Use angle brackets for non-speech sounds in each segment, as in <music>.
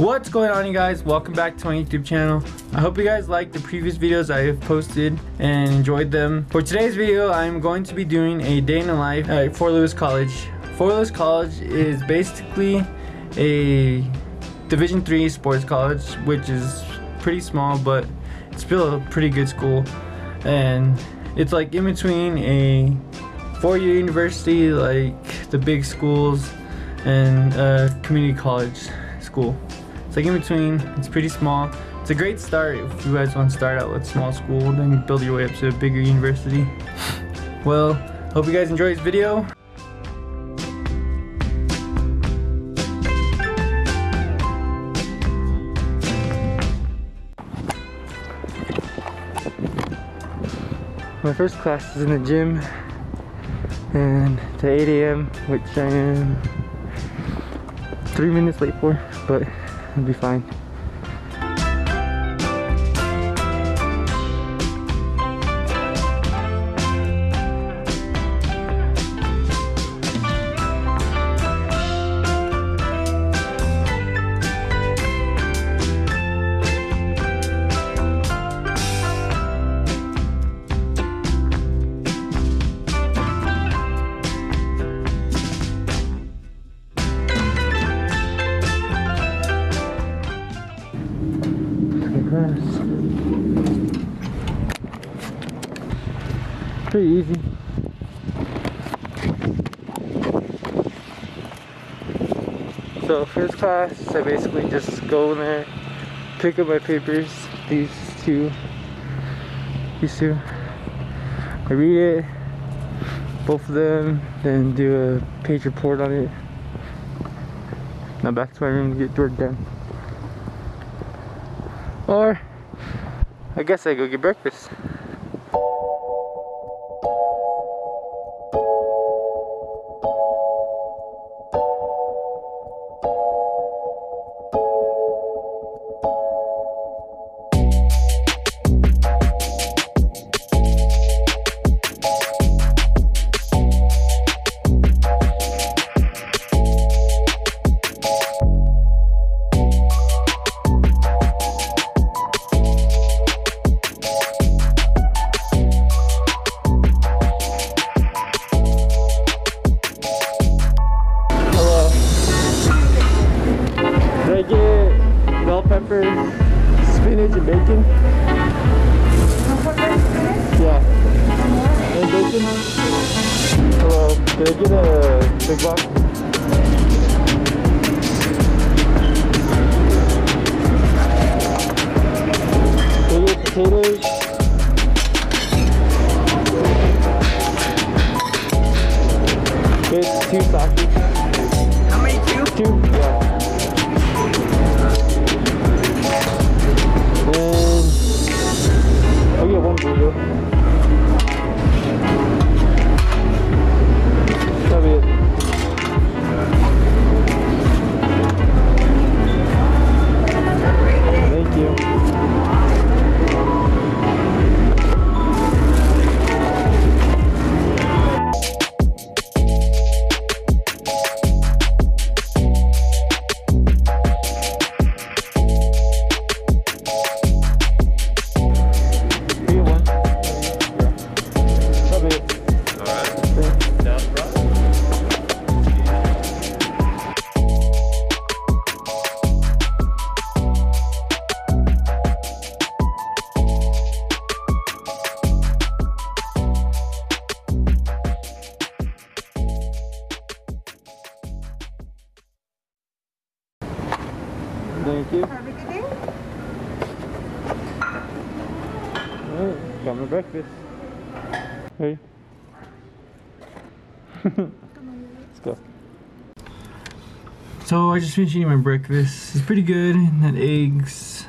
What's going on you guys? Welcome back to my YouTube channel. I hope you guys liked the previous videos I have posted and enjoyed them. For today's video, I'm going to be doing a day in the life at Fort Lewis College. Fort Lewis College is basically a Division 3 sports college, which is pretty small, but it's still a pretty good school. And it's like in between a four-year university, like the big schools, and a community college school. It's like in between. It's pretty small. It's a great start if you guys want to start out with small school, and then build your way up to a bigger university. <laughs> Well, hope you guys enjoy this video. My first class is in the gym and to 8 a.m. which I am three minutes late for but it'll be fine easy. So first class, I basically just go in there, pick up my papers, these two, these two. I read it, both of them, then do a page report on it. Now back to my room to get work done. Or, I guess I go get breakfast. Peppers, spinach, and bacon? Yeah. And bacon? Hello. Did I get a big box? Did I get potatoes? Get two sausages. How many two? Two, yeah. My breakfast. Hey. Let's go. So I just finished eating my breakfast. It's pretty good. Had eggs,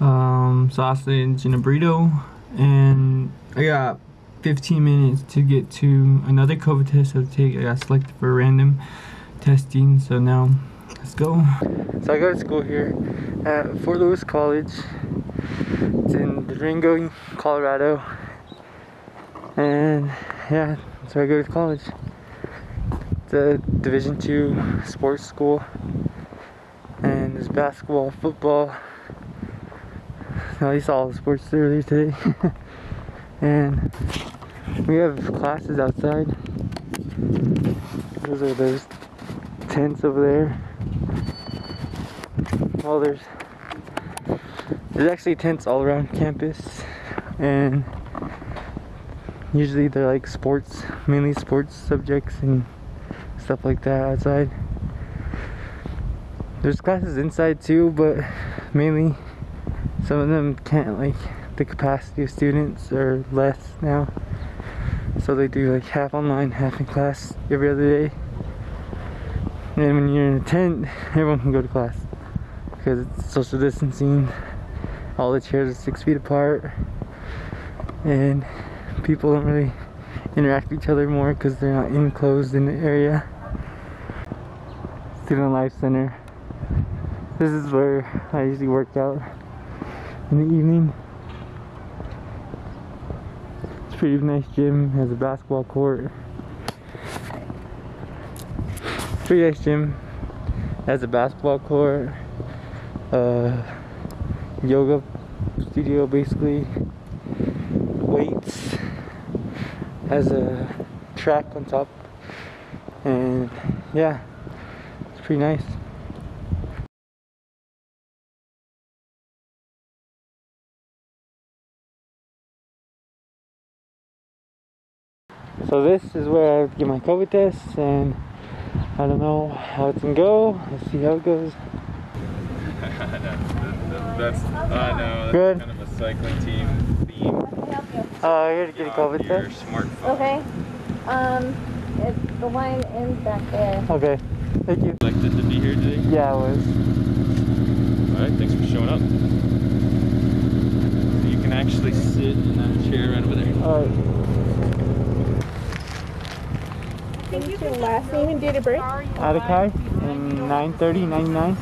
um, sausage, and a burrito. And I got 15 minutes to get to another COVID test I have to take. I got selected for random testing. So now, let's go. So I go to school here at Fort Lewis College. It's in Durango, Colorado. And yeah, so I go to college. It's a Division two sports school. And there's basketball, football. At least all the sports earlier today. <laughs> and we have classes outside. Those are those tents over there. Well, there's there's actually tents all around campus, and usually they're like sports, mainly sports subjects and stuff like that outside. There's classes inside too, but mainly some of them can't like the capacity of students are less now. So they do like half online, half in class every other day. And when you're in a tent, everyone can go to class because it's social distancing. All the chairs are six feet apart, and people don't really interact with each other more because they're not enclosed in the area. Student Life Center. This is where I usually work out in the evening. It's a pretty nice gym, has a basketball court. Pretty nice gym. Has a basketball court, uh, yoga studio basically, weights, has a track on top, and yeah, it's pretty nice. So this is where I get my COVID test and I don't know how it's gonna go. Let's see how it goes. That's, I know, Good. that's kind of a cycling team theme. Uh, here to get a COVID on your test. smartphone. Okay. Um, it, the line ends back there. Okay, thank you. Elected to be here today. Yeah, I was. All right, thanks for showing up. You can actually sit in that chair right over there. Alright. What's your last name and date of birth? Attakai in 930, 99.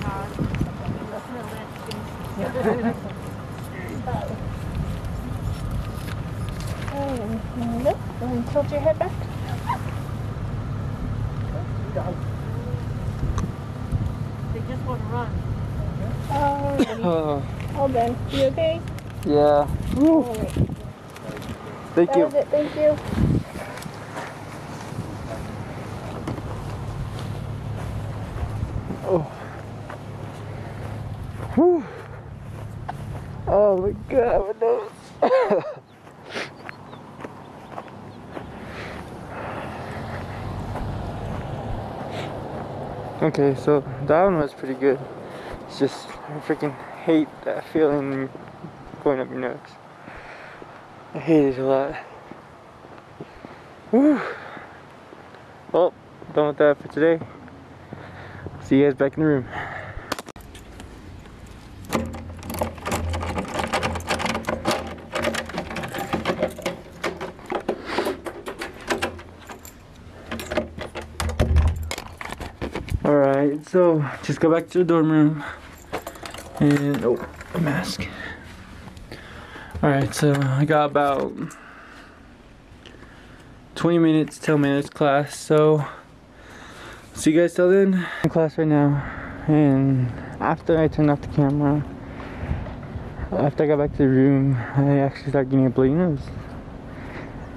Tilt your head back. They just want to run. Oh, All. You okay? yeah. Woo. Alright. Thank That you. it. Thank you. Oh. Whew. Oh my god, my nose. okay, so that one was pretty good. It's just, I freaking hate that feeling going up your nose. I hate it a lot. Whew. Well, done with that for today. See you guys back in the room. Alright, so just go back to the dorm room and oh, a mask. Alright, so I got about 20 minutes till minutes class, so See you guys till then. In class right now, and after I turned off the camera, after I got back to the room, I actually started getting a bloody nose,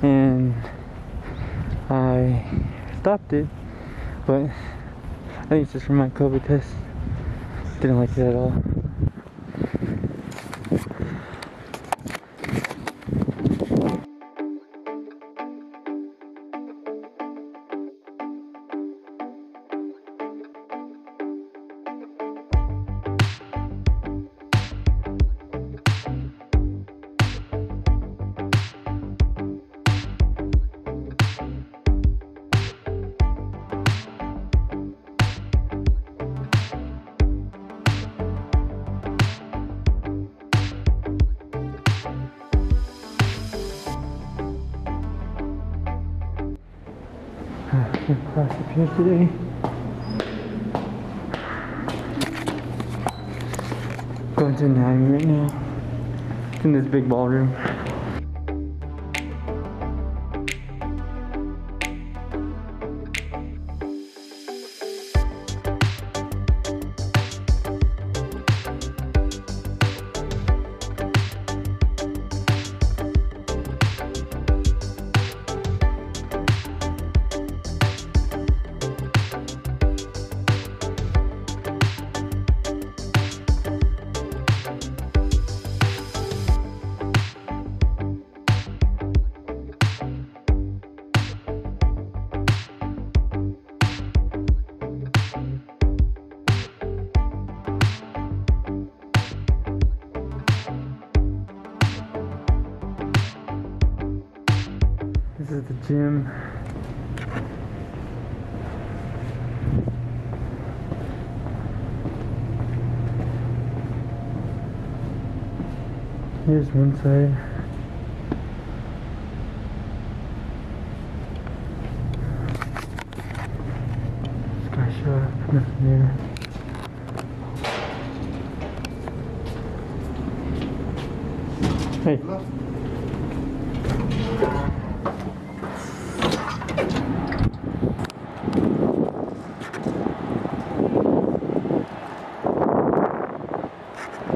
and I stopped it, but I think it's just from my COVID test. Didn't like it at all. Today. Going to anatomy right now. In this big ballroom. One side. Sky shot, nothing there. Hey.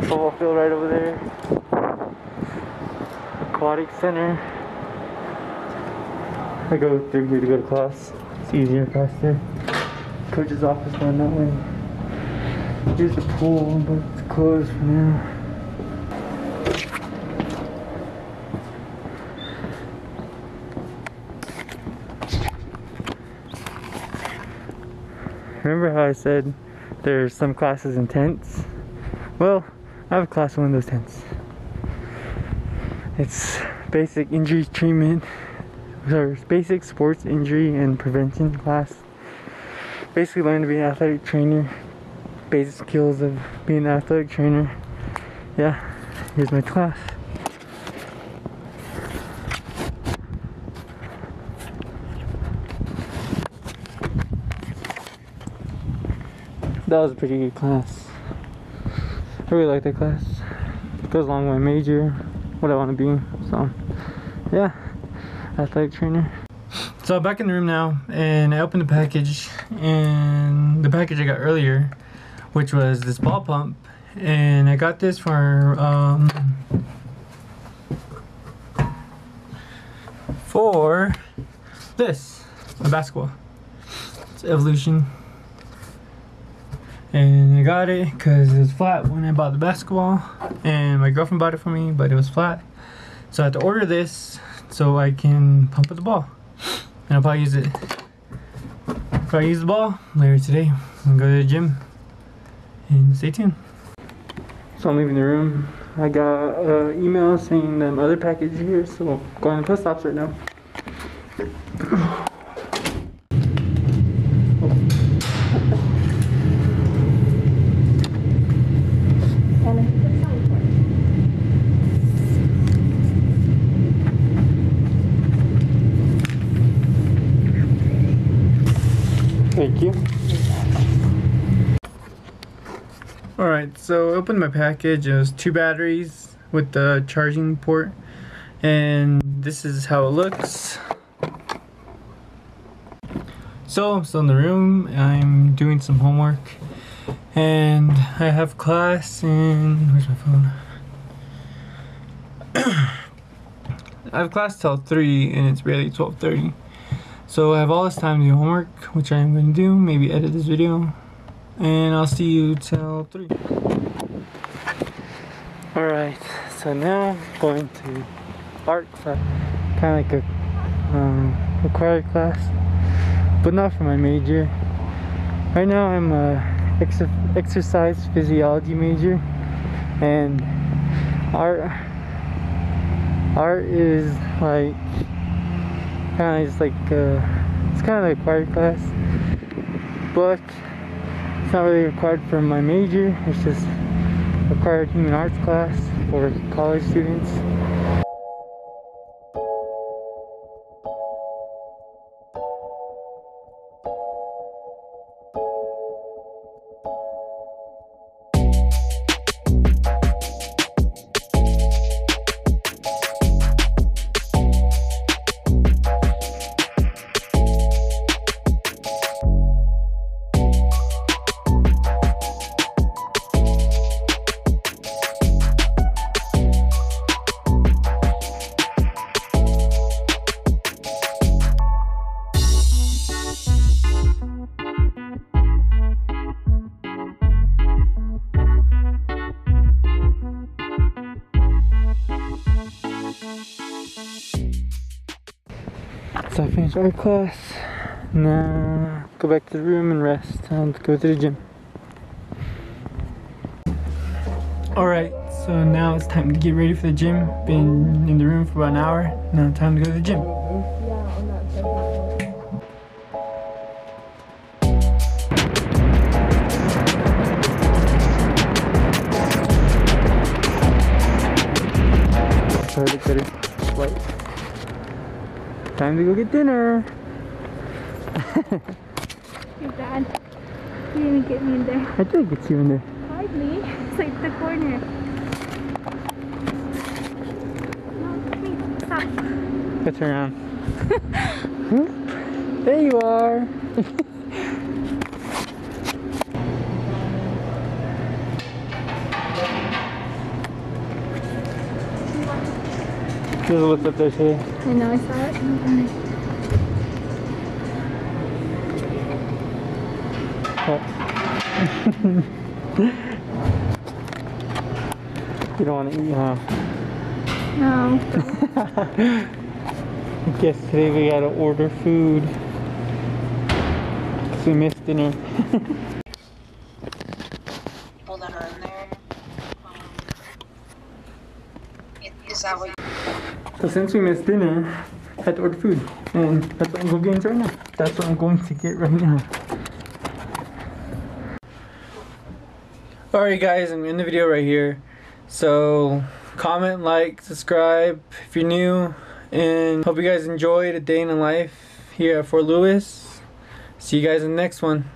Football field right over there. Aquatic center. I go through here to go to class. It's easier faster. Coach's office down that way. Here's the pool, but it's closed for now. Remember how I said there's some classes in tents? Well, I have a class in one of those tents. It's basic injury treatment, or basic sports injury and prevention class. Basically, learn to be an athletic trainer, basic skills of being an athletic trainer. Yeah, here's my class. That was a pretty good class. I really like that class. It goes along with my major, what I want to be. So, yeah, athletic trainer. So back in the room now, and I opened the package, and the package I got earlier, which was this ball pump, and I got this for um, for this, a basketball. It's Evolution and I got it because it was flat when I bought the basketball and my girlfriend bought it for me but it was flat so I have to order this so I can pump up the ball. And I'll probably use it. Probably use the ball later today I'm gonna go to the gym and stay tuned. So I'm leaving the room. I got an email saying that my other package here so I'm going to post office right now Anna, put sign for it. Thank you. Alright, so I opened my package. It was two batteries with the charging port. And this is how it looks. So I'm still in the room. I'm doing some homework. And I have class and where's my phone? <clears throat> I have class till 3 and it's barely 12:30. So I have all this time to do homework, which I am going to do, maybe edit this video, and I'll see you till 3. Alright, so now I'm going to art class, kind of like a um, required class, but not for my major. Right now I'm a ex exercise physiology major, and art, art is like kind of just like uh, it's kind of like required class but it's not really required for my major it's just required human arts class for college students I finish my class. Now go back to the room and rest and go to the gym. Alright, so now it's time to get ready for the gym. Been in the room for about an hour. Now time to go to the gym. Try to get Time to go get dinner. Your dad. You didn't get me in there. I did get you in there. Hardly. It's like the corner. No, stop. Let's turn around. <laughs> there you are. <laughs> Just looked up there today. I know, I saw it. you don't want to eat, huh? No. I <laughs> guess today we gotta order food. 'Cause we missed dinner. <laughs> people that are in there. Um, it- So since we missed dinner, I had to order food. And that's what to get right now. That's what I'm going to get right now. Alright guys, I'm in the video right here. So comment, like, subscribe if you're new. And hope you guys enjoyed a day in the life here at Fort Lewis. See you guys in the next one.